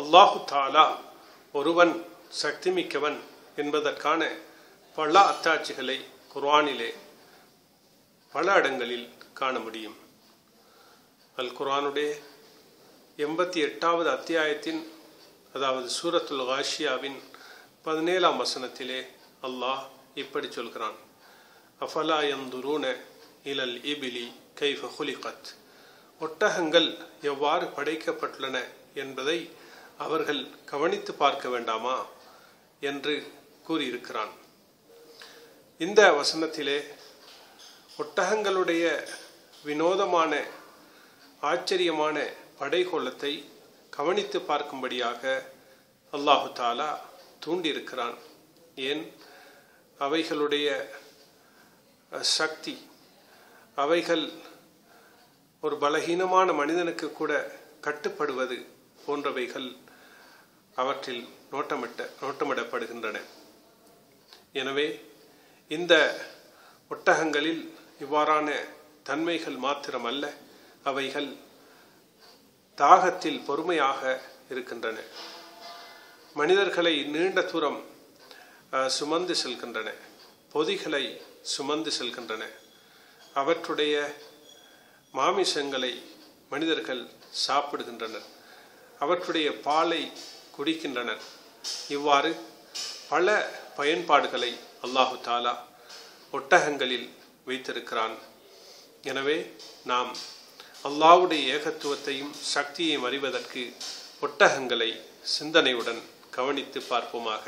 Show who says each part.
Speaker 1: அல்லாஹு தாலா ஒருவன் சக்திமிக்கவன் என்பதற்கான பல அத்தாட்சிகளை குர்ஆனிலே பல இடங்களில் காண முடியும். அல் குர்ஆனுடைய எண்பத்தி எட்டாவது அத்தியாயத்தின் அதாவது சூரத்துல் ஆஷியாவின் பதினேழாம் வசனத்திலே அல்லாஹ் இப்படி சொல்கிறான். அஃபலா யந்துரூன இலல் இபிலி கைஃப ஹுலிகத் ஒட்டகங்கள் எவ்வாறு படைக்கப்பட்டுள்ளன என்பதை அவர்கள் கவனித்து பார்க்க வேண்டாமா என்று கூறியிருக்கிறான். இந்த வசனத்திலே ஒட்டகங்களுடைய வினோதமான ஆச்சரியமான படைகோலத்தை கவனித்து பார்க்கும்படியாக அல்லாஹு தாலா தூண்டியிருக்கிறான். ஏன்? அவைகளுடைய சக்தி அவைகள் ஒரு பலகீனமான மனிதனுக்கு கூட கட்டுப்படுவது போன்றவைகள் அவற்றில் நோட்டமிட்ட நோட்டமிடப்படுகின்றன. எனவே இந்த ஒட்டகங்களில் இவ்வாறான தன்மைகள் மாத்திரமல்ல அவைகள் தாகத்தில் பொறுமையாக இருக்கின்றன. மனிதர்களை நீண்ட தூரம் சுமந்து செல்கின்றன. பொதிகளை சுமந்து செல்கின்றன. அவற்றுடைய மாமிசங்களை மனிதர்கள் சாப்பிடுகின்றனர். அவற்றுடைய பாலை குடிக்கின்றனர். இவ்வாறு பல பயன்பாடுகளை அல்லாஹு தாலா ஒட்டகங்களில் வைத்திருக்கிறான். எனவே நாம் அல்லாவுடைய ஏகத்துவத்தையும் சக்தியையும் அறிவதற்கு ஒட்டகங்களை சிந்தனையுடன் கவனித்து பார்ப்போமாக.